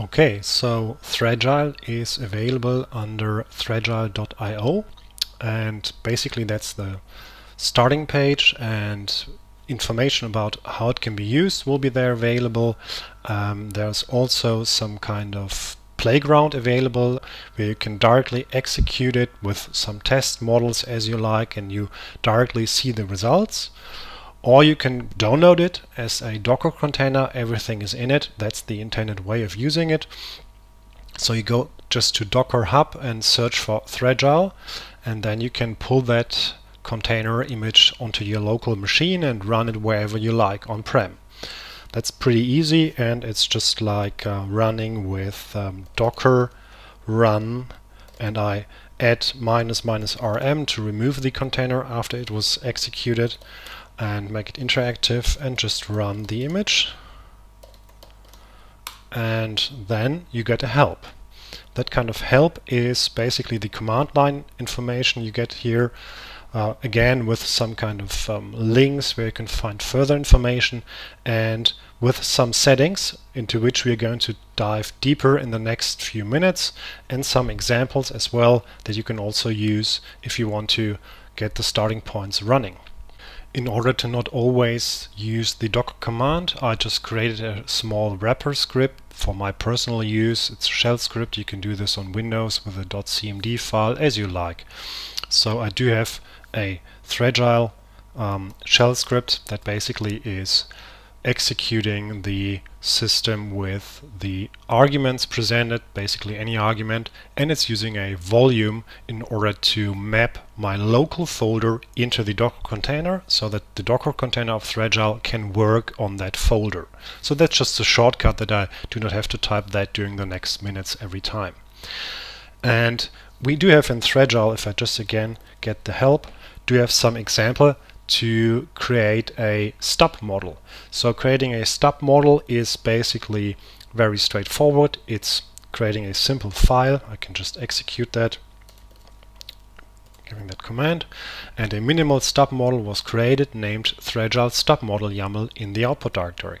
Okay, so Threagile is available under threagile.io and basically that's the starting page and information about how it can be used will be there available. Um, there's also some kind of playground available where you can directly execute it with some test models as you like and you directly see the results or you can download it as a Docker container. Everything is in it. That's the intended way of using it. So you go just to Docker Hub and search for Threagile, and then you can pull that container image onto your local machine and run it wherever you like on-prem. That's pretty easy, and it's just like uh, running with um, Docker run, and I add minus minus rm to remove the container after it was executed and make it interactive and just run the image and then you get a help. That kind of help is basically the command line information you get here uh, again with some kind of um, links where you can find further information and with some settings into which we are going to dive deeper in the next few minutes and some examples as well that you can also use if you want to get the starting points running. In order to not always use the docker command, I just created a small wrapper script for my personal use. It's a shell script. You can do this on Windows with a .cmd file as you like. So I do have a Threagile um, shell script that basically is executing the system with the arguments presented, basically any argument, and it's using a volume in order to map my local folder into the Docker container so that the Docker container of Threagile can work on that folder. So that's just a shortcut that I do not have to type that during the next minutes every time. And we do have in Threagile, if I just again get the help, do have some example to create a stub model. So creating a stub model is basically very straightforward. It's creating a simple file. I can just execute that giving that command and a minimal stub model was created named Threagile stub model YAML in the output directory.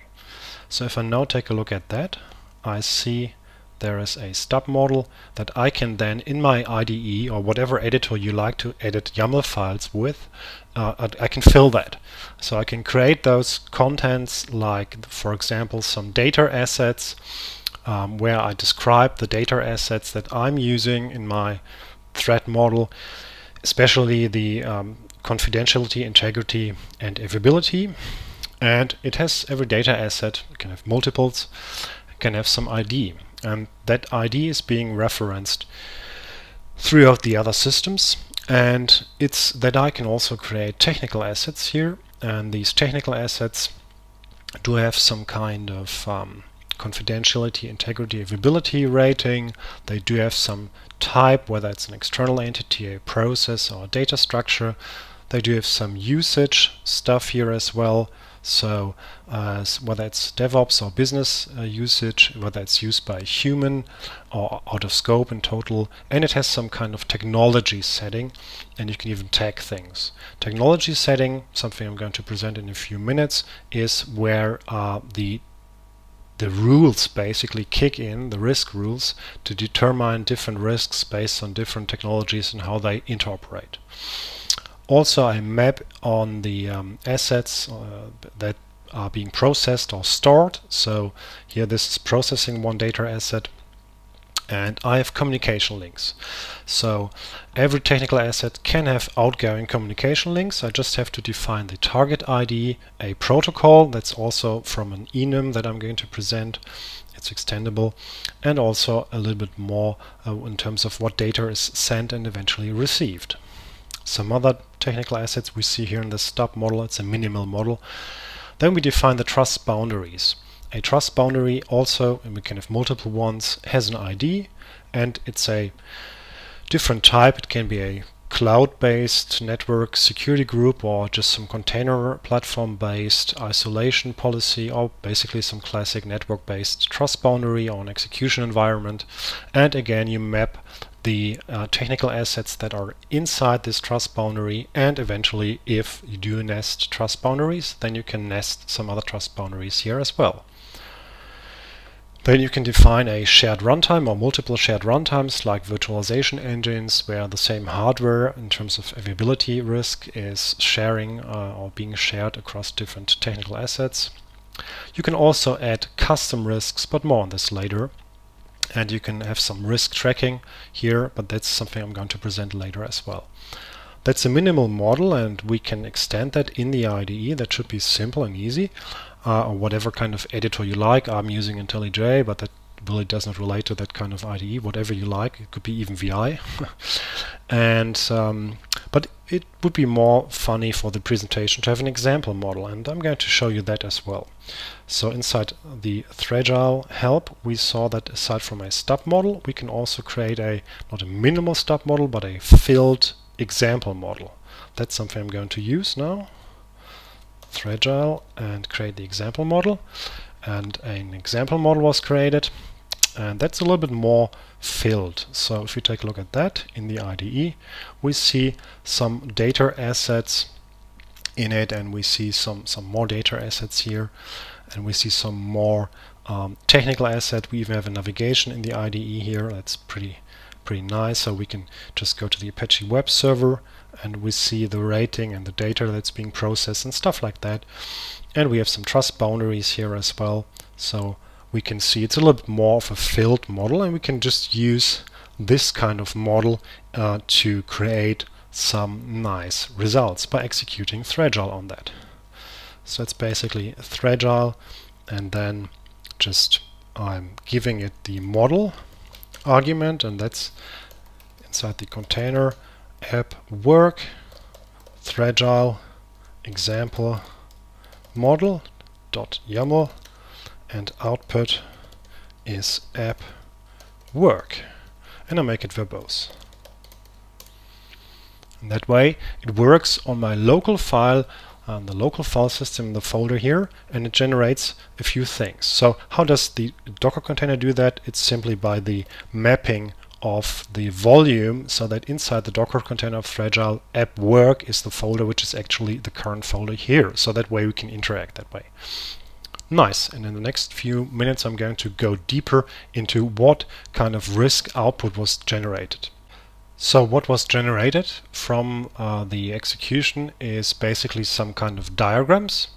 So if I now take a look at that I see there is a stub model that I can then in my IDE or whatever editor you like to edit YAML files with, uh, I, can fill that. So I can create those contents like for example some data assets um, where I describe the data assets that I'm using in my threat model, especially the um, confidentiality, integrity and availability and it has every data asset, it can have multiples, can have some ID and that ID is being referenced throughout the other systems and it's that I can also create technical assets here and these technical assets do have some kind of um, confidentiality, integrity, availability rating. They do have some type, whether it's an external entity, a process or a data structure. They do have some usage stuff here as well. So uh, whether it's DevOps or business uh, usage, whether it's used by human or out of scope in total, and it has some kind of technology setting, and you can even tag things. Technology setting, something I'm going to present in a few minutes, is where uh, the the rules basically kick in, the risk rules, to determine different risks based on different technologies and how they interoperate also I map on the um, assets uh, that are being processed or stored. So here this is processing one data asset and I have communication links. So every technical asset can have outgoing communication links. I just have to define the target ID, a protocol that's also from an enum that I'm going to present. It's extendable and also a little bit more uh, in terms of what data is sent and eventually received. Some other technical assets we see here in the stub model, it's a minimal model. Then we define the trust boundaries. A trust boundary also, and we can have multiple ones, has an ID and it's a different type. It can be a cloud-based network security group or just some container platform-based isolation policy or basically some classic network-based trust boundary on execution environment. And again, you map the uh, technical assets that are inside this trust boundary and eventually if you do nest trust boundaries then you can nest some other trust boundaries here as well. Then you can define a shared runtime or multiple shared runtimes like virtualization engines where the same hardware in terms of availability risk is sharing uh, or being shared across different technical assets. You can also add custom risks, but more on this later. And you can have some risk tracking here, but that's something I'm going to present later as well. That's a minimal model and we can extend that in the IDE. That should be simple and easy. Uh, or whatever kind of editor you like. I'm using IntelliJ, but that really does not relate to that kind of IDE. Whatever you like, it could be even VI. and um, but it would be more funny for the presentation to have an example model, and I'm going to show you that as well. So inside the Threagile help, we saw that aside from a stub model, we can also create a not a minimal stub model, but a filled example model. That's something I'm going to use now. Threagile and create the example model. And an example model was created. And that's a little bit more filled. So if you take a look at that in the IDE, we see some data assets in it and we see some, some more data assets here and we see some more um, technical asset. We even have a navigation in the IDE here. That's pretty pretty nice. So we can just go to the Apache web server and we see the rating and the data that's being processed and stuff like that. And we have some trust boundaries here as well. So we can see. It's a little bit more of a filled model and we can just use this kind of model uh, to create some nice results by executing Threagile on that. So it's basically Threagile and then just I'm giving it the model argument and that's inside the container app work. Threagile example model dot YAML and output is app work and I make it verbose. And that way it works on my local file on the local file system in the folder here and it generates a few things. So how does the Docker container do that? It's simply by the mapping of the volume so that inside the Docker container of Threagile app work is the folder which is actually the current folder here. So that way we can interact that way. Nice. And in the next few minutes I'm going to go deeper into what kind of risk output was generated. So what was generated from uh, the execution is basically some kind of diagrams.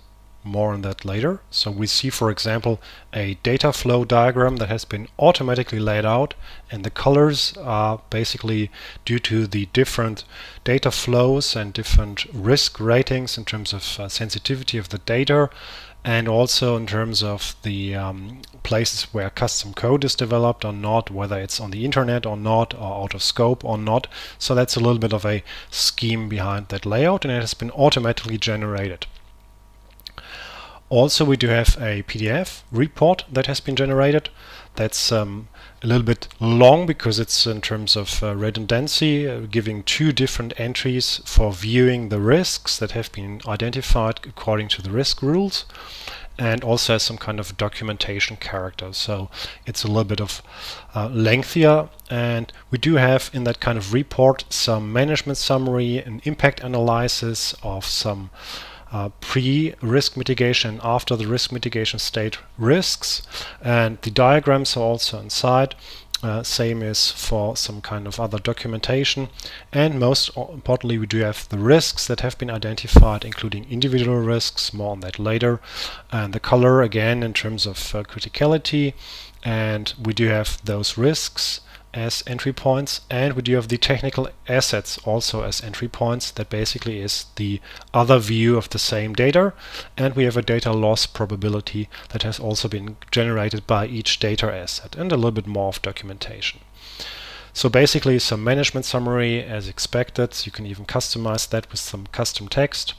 More on that later. So we see, for example, a data flow diagram that has been automatically laid out and the colors are basically due to the different data flows and different risk ratings in terms of uh, sensitivity of the data and also in terms of the um, places where custom code is developed or not, whether it's on the internet or not, or out of scope or not. So that's a little bit of a scheme behind that layout and it has been automatically generated. Also, we do have a PDF report that has been generated. That's um, a little bit long because it's in terms of uh, redundancy, uh, giving two different entries for viewing the risks that have been identified according to the risk rules and also has some kind of documentation character. So it's a little bit of uh, lengthier and we do have in that kind of report some management summary and impact analysis of some uh, pre-risk mitigation after the risk mitigation state risks. And the diagrams are also inside uh, same is for some kind of other documentation. And most importantly we do have the risks that have been identified including individual risks more on that later. And the color again in terms of uh, criticality. And we do have those risks as entry points and we do have the technical assets also as entry points that basically is the other view of the same data and we have a data loss probability that has also been generated by each data asset and a little bit more of documentation. So basically some management summary as expected you can even customize that with some custom text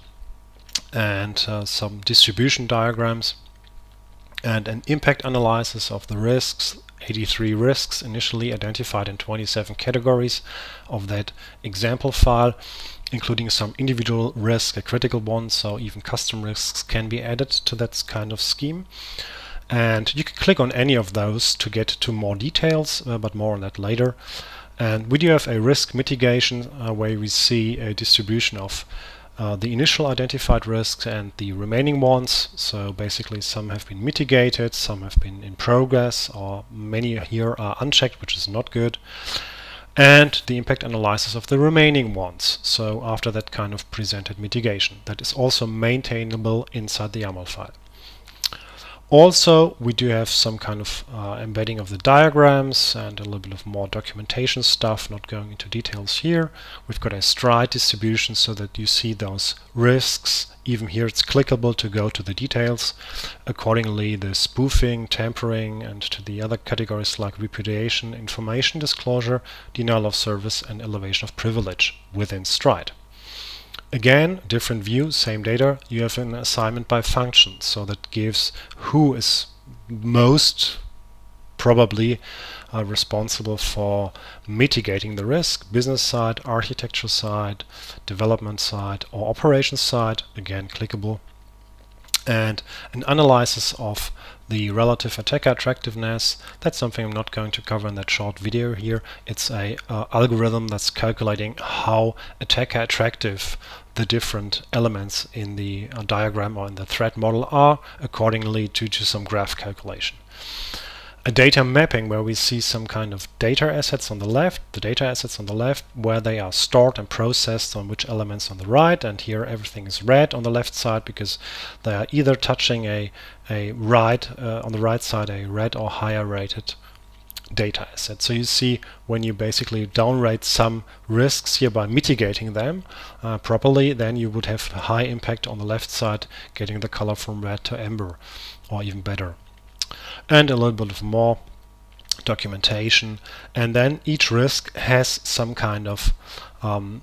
and uh, some distribution diagrams and an impact analysis of the risks 83 risks initially identified in 27 categories of that example file including some individual risk, a critical one, so even custom risks can be added to that kind of scheme. And you can click on any of those to get to more details, uh, but more on that later. And we do have a risk mitigation uh, where we see a distribution of uh, the initial identified risks and the remaining ones. So basically some have been mitigated, some have been in progress, or many here are unchecked, which is not good. And the impact analysis of the remaining ones. So after that kind of presented mitigation. That is also maintainable inside the YAML file. Also, we do have some kind of uh, embedding of the diagrams and a little bit of more documentation stuff, not going into details here. We've got a stride distribution so that you see those risks. Even here it's clickable to go to the details. Accordingly, the spoofing, tampering, and to the other categories like repudiation, information disclosure, denial of service, and elevation of privilege within Stride. Again, different view, same data, you have an assignment by function, so that gives who is most probably uh, responsible for mitigating the risk, business side, architecture side, development side, or operations side, again clickable, and an analysis of the relative attacker attractiveness. That's something I'm not going to cover in that short video here. It's a uh, algorithm that's calculating how attacker attractive the different elements in the uh, diagram or in the threat model are accordingly due to some graph calculation. A data mapping where we see some kind of data assets on the left, the data assets on the left where they are stored and processed on which elements on the right and here everything is red on the left side because they are either touching a, a right uh, on the right side a red or higher rated data asset. So you see when you basically downrate some risks here by mitigating them uh, properly, then you would have high impact on the left side, getting the color from red to amber, or even better. And a little bit of more documentation. And then each risk has some kind of um,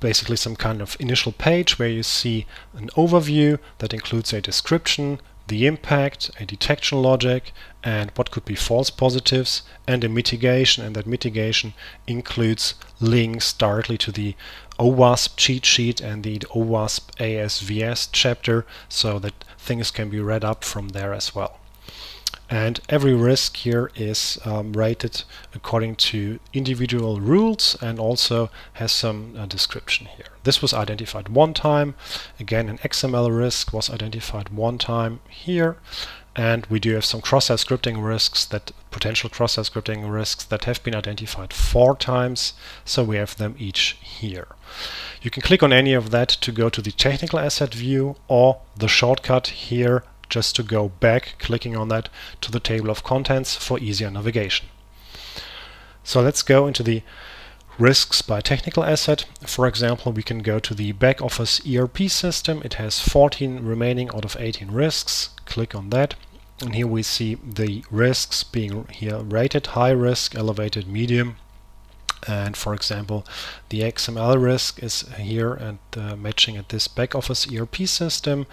basically some kind of initial page where you see an overview that includes a description, the impact, a detection logic, and what could be false positives, and a mitigation, and that mitigation includes links directly to the OWASP cheat sheet and the OWASP ASVS chapter, so that things can be read up from there as well. And every risk here is um, rated according to individual rules and also has some uh, description here. This was identified one time. Again, an XML risk was identified one time here. And we do have some cross-site scripting risks that potential cross-site scripting risks that have been identified four times. So we have them each here. You can click on any of that to go to the technical asset view or the shortcut here just to go back, clicking on that, to the table of contents for easier navigation. So let's go into the risks by technical asset. For example, we can go to the back office ERP system. It has 14 remaining out of 18 risks. Click on that. And here we see the risks being here rated high risk, elevated, medium, and for example, the XML risk is here and uh, matching at this back office ERP system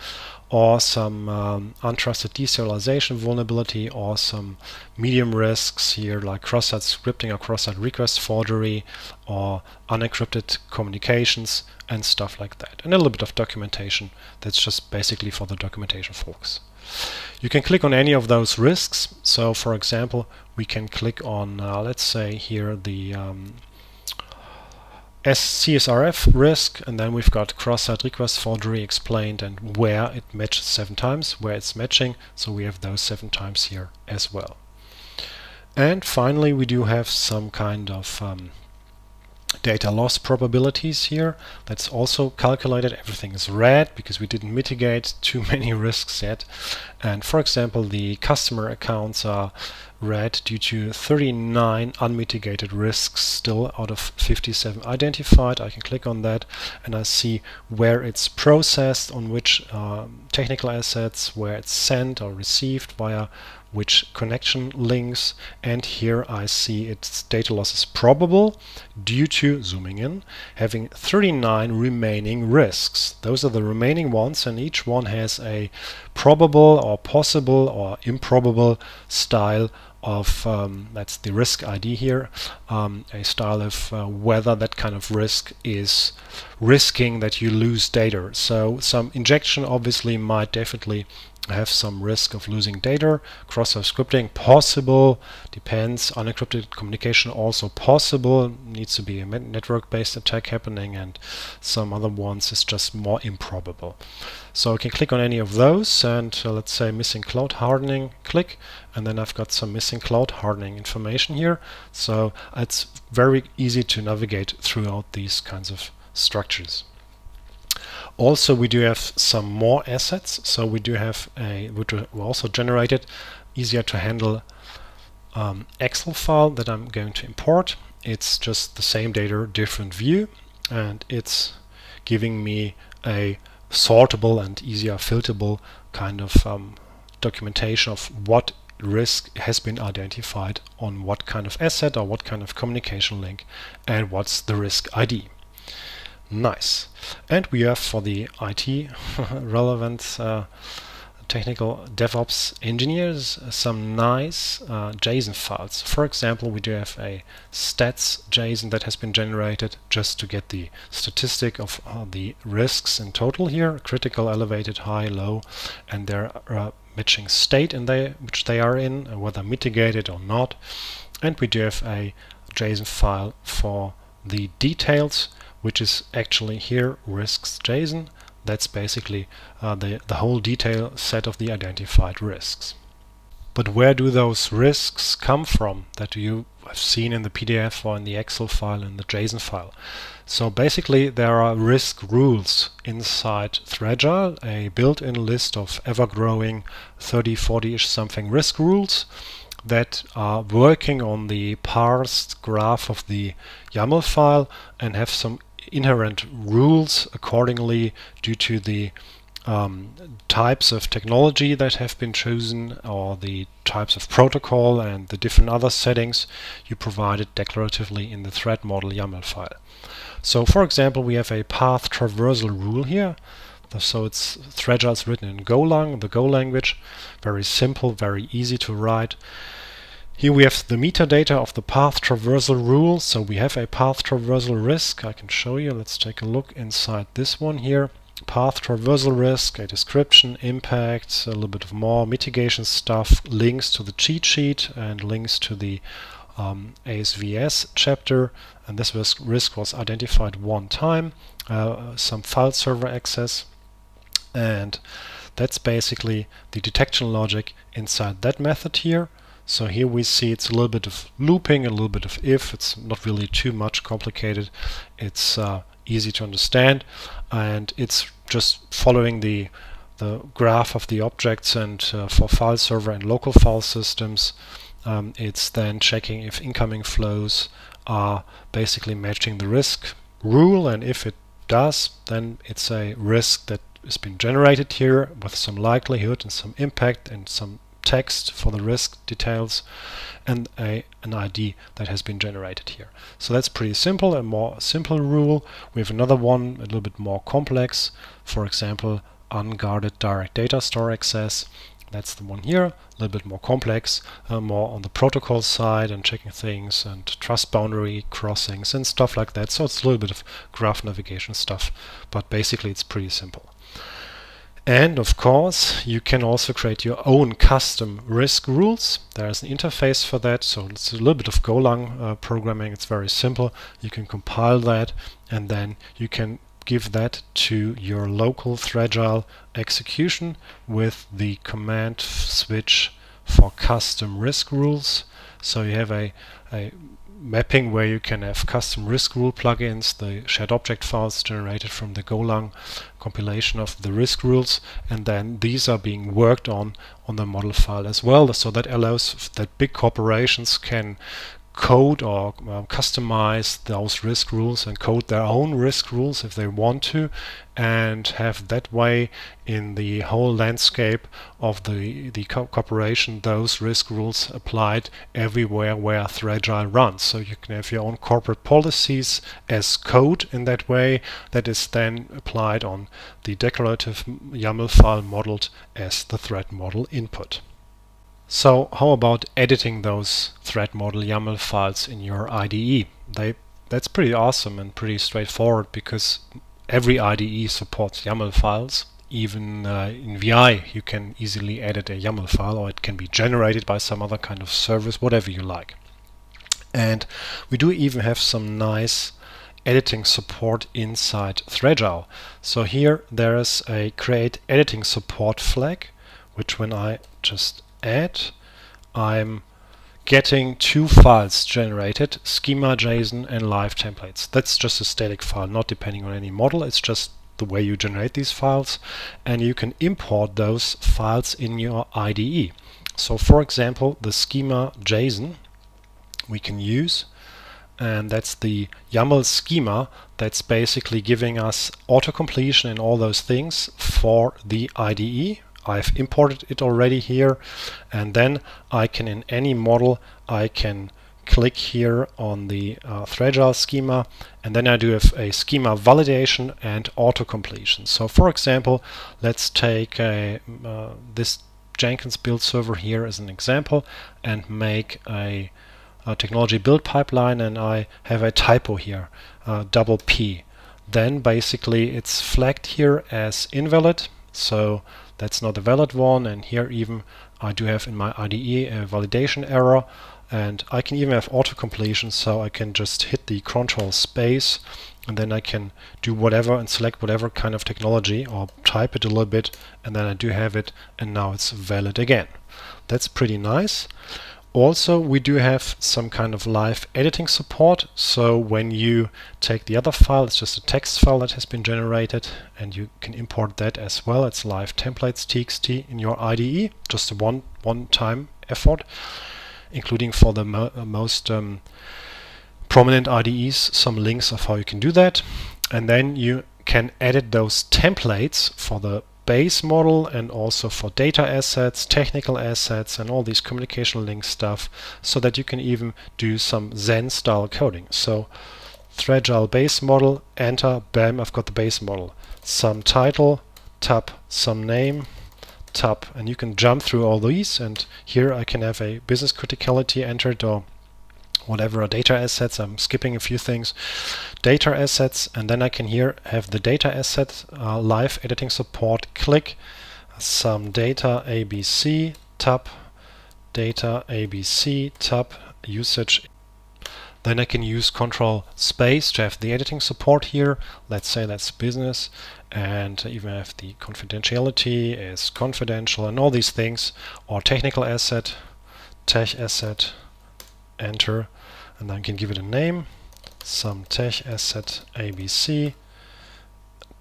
or some um, untrusted deserialization vulnerability or some medium risks here like cross-site scripting or cross-site request forgery or unencrypted communications and stuff like that. And a little bit of documentation that's just basically for the documentation folks. You can click on any of those risks. So for example, we can click on, uh, let's say here, the um, CSRF risk, and then we've got cross-site request forgery explained and where it matches seven times, where it's matching, so we have those seven times here as well. And finally, we do have some kind of um, data loss probabilities here. That's also calculated. Everything is red because we didn't mitigate too many risks yet. And for example, the customer accounts are red due to 39 unmitigated risks still out of 57 identified. I can click on that and I see where it's processed, on which uh, technical assets, where it's sent or received via which connection links and here I see its data loss is probable due to, zooming in, having 39 remaining risks. Those are the remaining ones and each one has a probable or possible or improbable style of um, that's the risk ID here, um, a style of uh, whether that kind of risk is risking that you lose data. So some injection obviously might definitely have some risk of losing data. Cross-site scripting possible, depends. Unencrypted communication also possible. Needs to be a network-based attack happening, and some other ones is just more improbable. So I can click on any of those, and uh, let's say missing cloud hardening, click, and then I've got some missing cloud hardening information here. So it's very easy to navigate throughout these kinds of structures. Also, we do have some more assets. So we do have a, which we also generated, easier to handle um, Excel file that I'm going to import. It's just the same data, different view, and it's giving me a sortable and easier filterable kind of um, documentation of what risk has been identified on what kind of asset or what kind of communication link and what's the risk ID. Nice. And we have for the IT relevant uh, technical DevOps engineers some nice uh, JSON files. For example, we do have a stats JSON that has been generated just to get the statistic of uh, the risks in total here, critical, elevated, high, low, and their uh, matching state in they, which they are in, whether mitigated or not. And we do have a JSON file for the details which is actually here risks JSON. That's basically uh, the, the whole detail set of the identified risks. But where do those risks come from that you have seen in the PDF or in the Excel file in the JSON file? So basically there are risk rules inside Threagile, a built-in list of ever-growing 30, 40-ish something risk rules that are working on the parsed graph of the YAML file and have some inherent rules accordingly due to the um, types of technology that have been chosen or the types of protocol and the different other settings you provided declaratively in the threat model YAML file. So for example we have a path traversal rule here so it's Threagile written in Golang, the Go language, very simple, very easy to write. Here we have the metadata of the path traversal rule. So we have a path traversal risk. I can show you. Let's take a look inside this one here. Path traversal risk, a description, impact, a little bit of more mitigation stuff, links to the cheat sheet and links to the um, ASVS chapter. And this risk, risk was identified one time. Uh, some file server access. And that's basically the detection logic inside that method here. So here we see it's a little bit of looping, a little bit of if. It's not really too much complicated. It's uh, easy to understand and it's just following the the graph of the objects and uh, for file server and local file systems um, it's then checking if incoming flows are basically matching the risk rule and if it does then it's a risk that has been generated here with some likelihood and some impact and some text for the risk details and a, an ID that has been generated here. So that's pretty simple, a more simple rule. We have another one a little bit more complex, for example unguarded direct data store access. That's the one here, a little bit more complex, uh, more on the protocol side and checking things and trust boundary crossings and stuff like that. So it's a little bit of graph navigation stuff, but basically it's pretty simple. And of course, you can also create your own custom risk rules. There's an interface for that, so it's a little bit of Golang uh, programming. It's very simple. You can compile that and then you can give that to your local Threagile execution with the command switch for custom risk rules. So you have a, a mapping where you can have custom risk rule plugins, the shared object files generated from the Golang compilation of the risk rules, and then these are being worked on on the model file as well. So that allows that big corporations can code or uh, customize those risk rules and code their own risk rules if they want to and have that way in the whole landscape of the the co corporation those risk rules applied everywhere where Threagile runs so you can have your own corporate policies as code in that way that is then applied on the declarative YAML file modeled as the threat model input. So how about editing those threat model YAML files in your IDE? They, that's pretty awesome and pretty straightforward because every IDE supports YAML files even uh, in VI you can easily edit a YAML file or it can be generated by some other kind of service, whatever you like. And we do even have some nice editing support inside Threagile. So here there is a create editing support flag, which when I just add, I'm getting two files generated, schema.json and live templates. That's just a static file, not depending on any model. It's just the way you generate these files and you can import those files in your IDE. So for example, the schema.json we can use and that's the YAML schema that's basically giving us auto-completion and all those things for the IDE. I've imported it already here and then I can in any model I can click here on the uh, Threagile schema and then I do have a schema validation and auto-completion. So for example let's take a, uh, this Jenkins build server here as an example and make a uh, technology build pipeline and I have a typo here, uh, double P. Then basically it's flagged here as invalid, so that's not a valid one and here even I do have in my IDE a validation error and I can even have auto completion so I can just hit the control space and then I can do whatever and select whatever kind of technology or type it a little bit and then I do have it and now it's valid again. That's pretty nice. Also, we do have some kind of live editing support. So when you take the other file, it's just a text file that has been generated, and you can import that as well. It's live templates txt in your IDE, just a one one-time effort, including for the mo uh, most um, prominent IDEs, some links of how you can do that. And then you can edit those templates for the base model and also for data assets, technical assets and all these communication link stuff so that you can even do some Zen style coding. So Threagile base model, enter, bam, I've got the base model. Some title, tab, some name, tab, and you can jump through all these and here I can have a business criticality entered or whatever are data assets. I'm skipping a few things. Data assets, and then I can here have the data asset uh, live editing support. Click some data ABC tab, data ABC tab usage. Then I can use control space to have the editing support here. Let's say that's business and even have the confidentiality is confidential and all these things or technical asset, tech asset, enter and then I can give it a name. Some tech asset ABC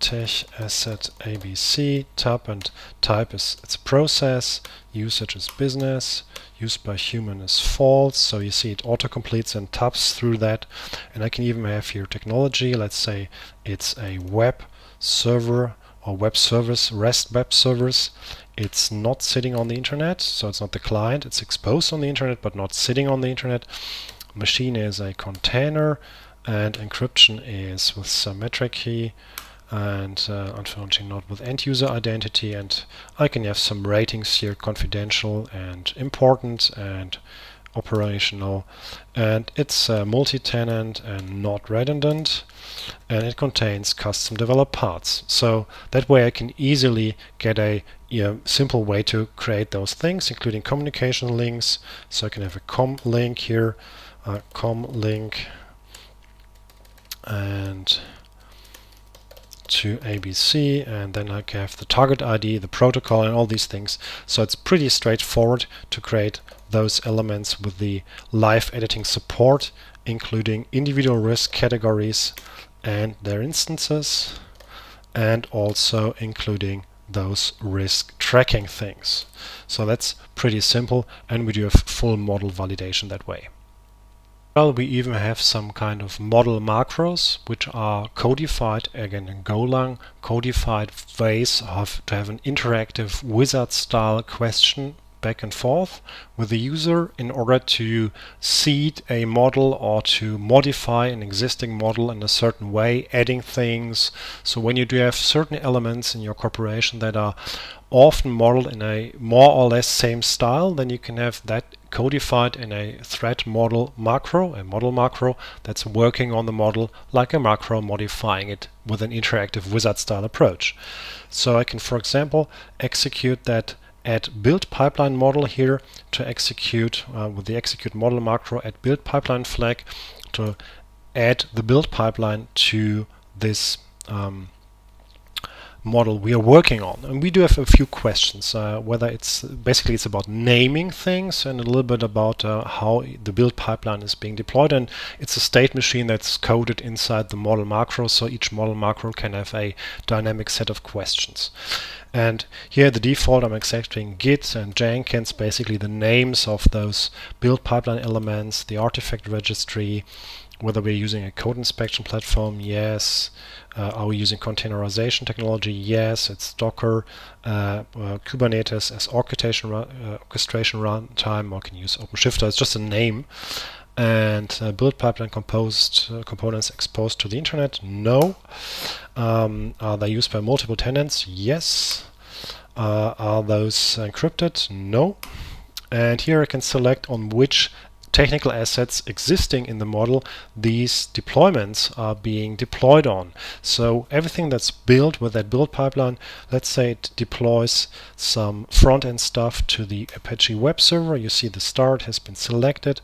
tech asset ABC tab and type is it's a process. Usage is business. Used by human is false. So you see it auto completes and tabs through that. And I can even have here technology. Let's say it's a web server or web service REST web service. It's not sitting on the internet so it's not the client. It's exposed on the internet but not sitting on the internet machine is a container and encryption is with symmetric key and uh, unfortunately not with end user identity. And I can have some ratings here confidential and important and operational. And it's uh, multi-tenant and not redundant. And it contains custom developed parts. So that way I can easily get a you know, simple way to create those things including communication links. So I can have a com link here com link and to ABC and then I have the target ID, the protocol and all these things. So it's pretty straightforward to create those elements with the live editing support including individual risk categories and their instances and also including those risk tracking things. So that's pretty simple and we do have full model validation that way. Well, we even have some kind of model macros which are codified, again in Golang, codified ways of to have an interactive wizard style question back and forth with the user in order to seed a model or to modify an existing model in a certain way, adding things. So when you do have certain elements in your corporation that are often modeled in a more or less same style, then you can have that codified in a threat model macro, a model macro that's working on the model like a macro, modifying it with an interactive wizard style approach. So I can, for example, execute that add build pipeline model here to execute uh, with the execute model macro add build pipeline flag to add the build pipeline to this um, model we are working on. And we do have a few questions, uh, whether it's basically it's about naming things and a little bit about uh, how the build pipeline is being deployed. And it's a state machine that's coded inside the model macro, so each model macro can have a dynamic set of questions. And here the default I'm accepting Git and Jenkins, basically the names of those build pipeline elements, the artifact registry, whether we're using a code inspection platform, yes. Uh, are we using containerization technology? Yes. It's Docker, uh, uh, Kubernetes as orchestration, uh, orchestration runtime, or can use OpenShift. It's just a name. And uh, build pipeline composed uh, components exposed to the internet? No. Um, are they used by multiple tenants? Yes. are those encrypted? No. And here I can select on which technical assets existing in the model these deployments are being deployed on. So everything that's built with that build pipeline, let's say it deploys some front-end stuff to the Apache web server. You see the start has been selected.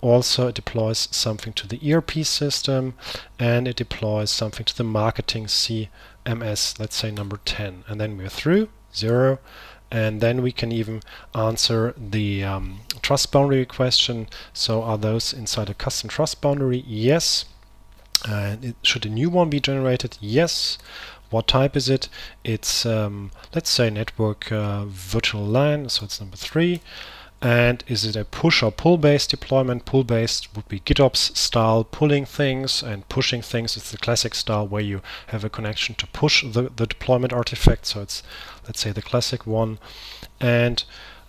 Also it deploys something to the ERP system and it deploys something to the marketing CMS, let's say number 10. And then we're through, zero, and then we can even answer the um, trust boundary question. So are those inside a custom trust boundary? Yes. And it, should a new one be generated? Yes. What type is it? It's, um, let's say, network uh, virtual LAN, so it's number three. And is it a push or pull based deployment? Pull based would be GitOps style pulling things and pushing things. It's the classic style where you have a connection to push the, the deployment artifact. So it's, let's say, the classic one. And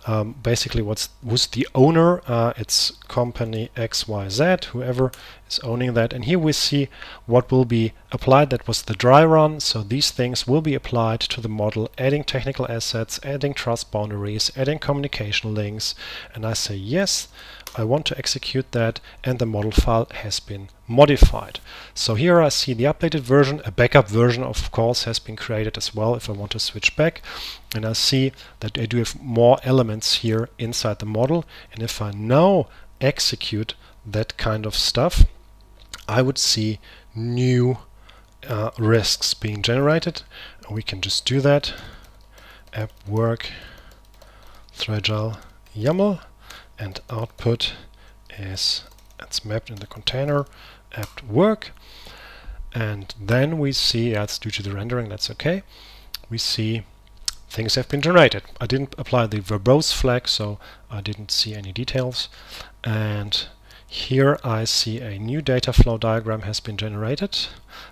um, basically what's who's the owner? Uh, it's company XYZ whoever is owning that. And here we see what will be applied. That was the dry run. So these things will be applied to the model adding technical assets adding trust boundaries adding communication links. And I say yes I want to execute that and the model file has been modified. So here I see the updated version, a backup version of course has been created as well if I want to switch back and I see that I do have more elements here inside the model and if I now execute that kind of stuff I would see new uh, risks being generated. We can just do that. App work Threagile YAML and output is it's mapped in the container apt work. And then we see that's due to the rendering that's okay. We see things have been generated. I didn't apply the verbose flag so I didn't see any details. And here I see a new data flow diagram has been generated.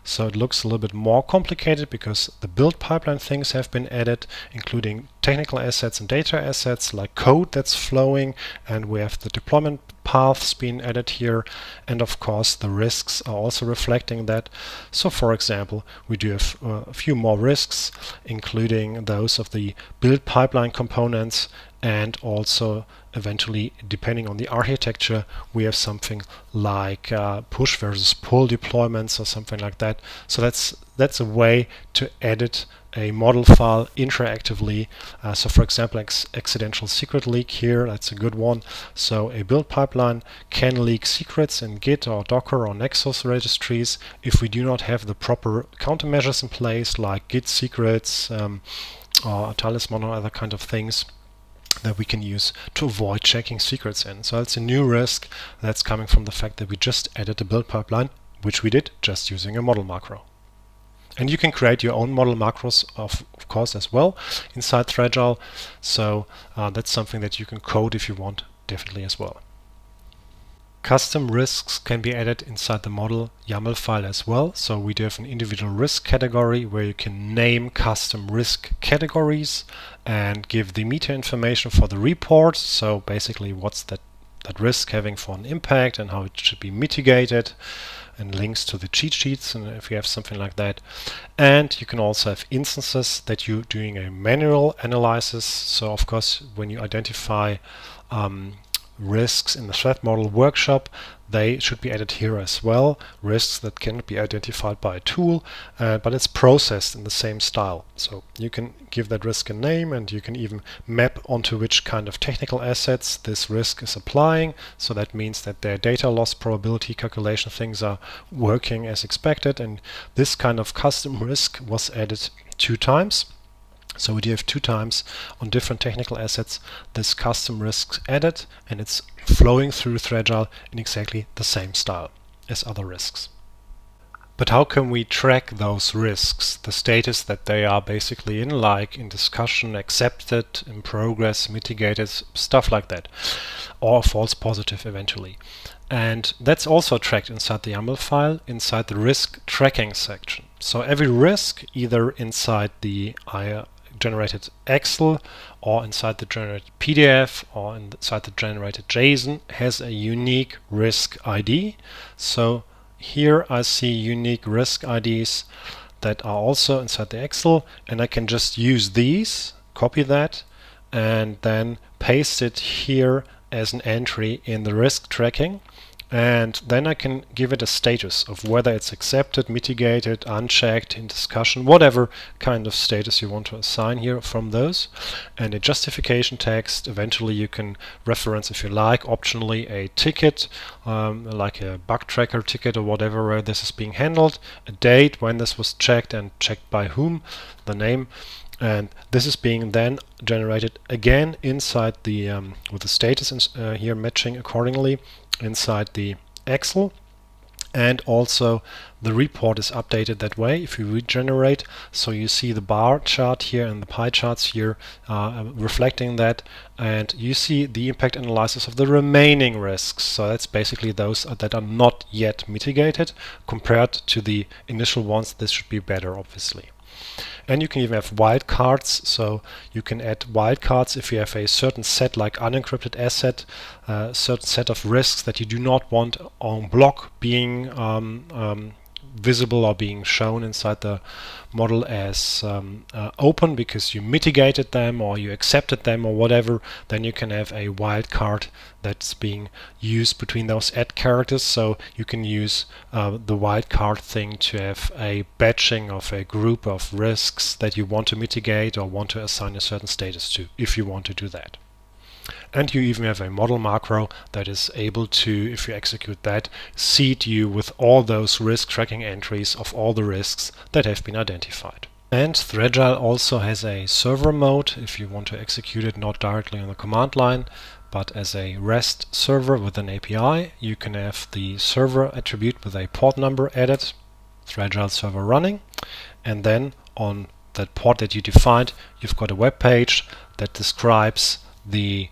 So it looks a little bit more complicated because the build pipeline things have been added, including technical assets and data assets like code that's flowing, and we have the deployment paths being added here, and of course the risks are also reflecting that. So for example, we do have uh, a few more risks, including those of the build pipeline components and also eventually depending on the architecture we have something like uh, push versus pull deployments or something like that. So that's that's a way to edit a model file interactively. Uh, so for example accidental secret leak here that's a good one. So a build pipeline can leak secrets in git or docker or nexus registries if we do not have the proper countermeasures in place like git secrets um, or talisman or other kind of things that we can use to avoid checking secrets in. So it's a new risk that's coming from the fact that we just added a build pipeline, which we did just using a model macro. And you can create your own model macros, of, of course, as well inside Threagile. So uh, that's something that you can code if you want, definitely as well. Custom risks can be added inside the model YAML file as well. So we do have an individual risk category where you can name custom risk categories and give the meter information for the report. So basically what's that, that risk having for an impact and how it should be mitigated and links to the cheat sheets and if you have something like that. And you can also have instances that you're doing a manual analysis. So of course when you identify um, risks in the threat model workshop, they should be added here as well. Risks that cannot be identified by a tool, uh, but it's processed in the same style. So you can give that risk a name and you can even map onto which kind of technical assets this risk is applying. So that means that their data loss probability calculation things are working as expected. And this kind of custom risk was added two times. So we do have two times on different technical assets this custom risks added and it's flowing through Threagile in exactly the same style as other risks. But how can we track those risks, the status that they are basically in, like in discussion, accepted, in progress, mitigated, stuff like that, or false positive eventually. And that's also tracked inside the YAML file, inside the risk tracking section. So every risk, either inside the generated Excel or inside the generated PDF or inside the generated JSON has a unique risk ID. So here I see unique risk IDs that are also inside the Excel and I can just use these, copy that and then paste it here as an entry in the risk tracking and then I can give it a status of whether it's accepted, mitigated, unchecked, in discussion, whatever kind of status you want to assign here from those. And a justification text, eventually you can reference, if you like, optionally a ticket, um, like a bug tracker ticket or whatever where this is being handled, a date when this was checked and checked by whom, the name, and this is being then generated again inside the um, with the status uh, here matching accordingly inside the Excel. And also the report is updated that way if you regenerate. So you see the bar chart here and the pie charts here uh, reflecting that. And you see the impact analysis of the remaining risks. So that's basically those that are not yet mitigated compared to the initial ones. This should be better obviously and you can even have wildcards, so you can add wildcards if you have a certain set like unencrypted asset, a uh, certain set of risks that you do not want on block being um, um, visible or being shown inside the model as um, uh, open because you mitigated them or you accepted them or whatever, then you can have a wildcard that's being used between those add characters. So you can use uh, the wildcard thing to have a batching of a group of risks that you want to mitigate or want to assign a certain status to if you want to do that. And you even have a model macro that is able to, if you execute that, seed you with all those risk tracking entries of all the risks that have been identified. And Threagile also has a server mode if you want to execute it not directly on the command line, but as a REST server with an API. You can have the server attribute with a port number added, Threagile server running, and then on that port that you defined, you've got a web page that describes the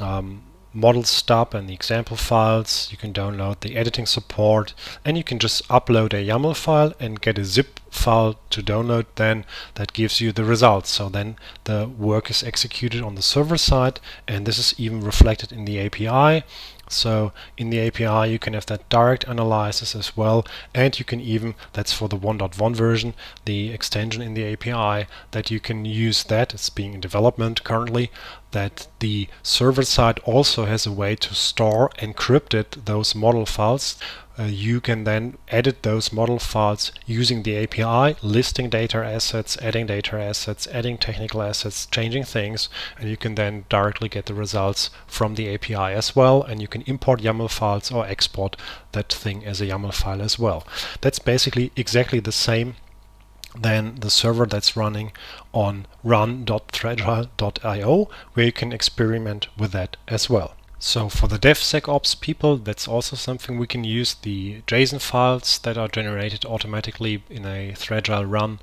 um, model stub and the example files. You can download the editing support and you can just upload a YAML file and get a zip file to download then that gives you the results. So then the work is executed on the server side and this is even reflected in the API. So in the API you can have that direct analysis as well and you can even, that's for the 1.1 version, the extension in the API that you can use that, it's being in development currently, that the server side also has a way to store encrypted those model files uh, you can then edit those model files using the API, listing data assets, adding data assets, adding technical assets, changing things, and you can then directly get the results from the API as well, and you can import YAML files or export that thing as a YAML file as well. That's basically exactly the same than the server that's running on run.threagile.io, where you can experiment with that as well. So for the DevSecOps people, that's also something we can use the JSON files that are generated automatically in a Threagile run.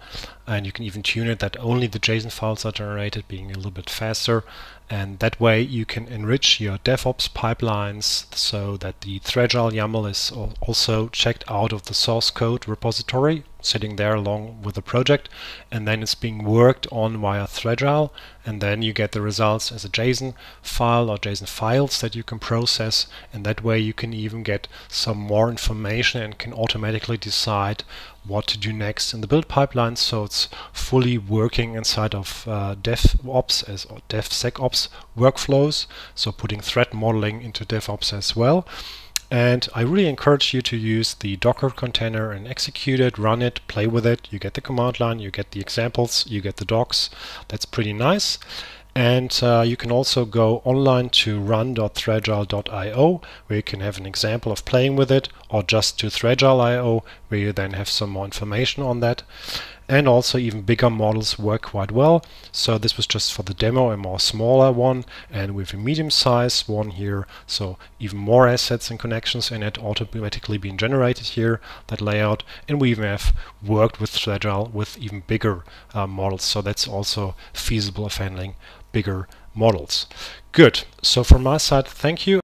And you can even tune it that only the JSON files are generated, being a little bit faster. And that way you can enrich your DevOps pipelines so that the Threagile YAML is also checked out of the source code repository sitting there along with the project and then it's being worked on via Threagile and then you get the results as a JSON file or JSON files that you can process and that way you can even get some more information and can automatically decide what to do next in the build pipeline. So it's fully working inside of uh, DevOps as DevSecOps workflows. So putting threat modeling into DevOps as well and I really encourage you to use the Docker container and execute it, run it, play with it. You get the command line, you get the examples, you get the docs. That's pretty nice. And uh, you can also go online to run.threagile.io where you can have an example of playing with it or just to threagile.io where you then have some more information on that and also even bigger models work quite well. So this was just for the demo, a more smaller one, and with a medium size one here, so even more assets and connections in it automatically being generated here, that layout, and we even have worked with Threagile with even bigger uh, models, so that's also feasible of handling bigger models. Good, so from my side, thank you.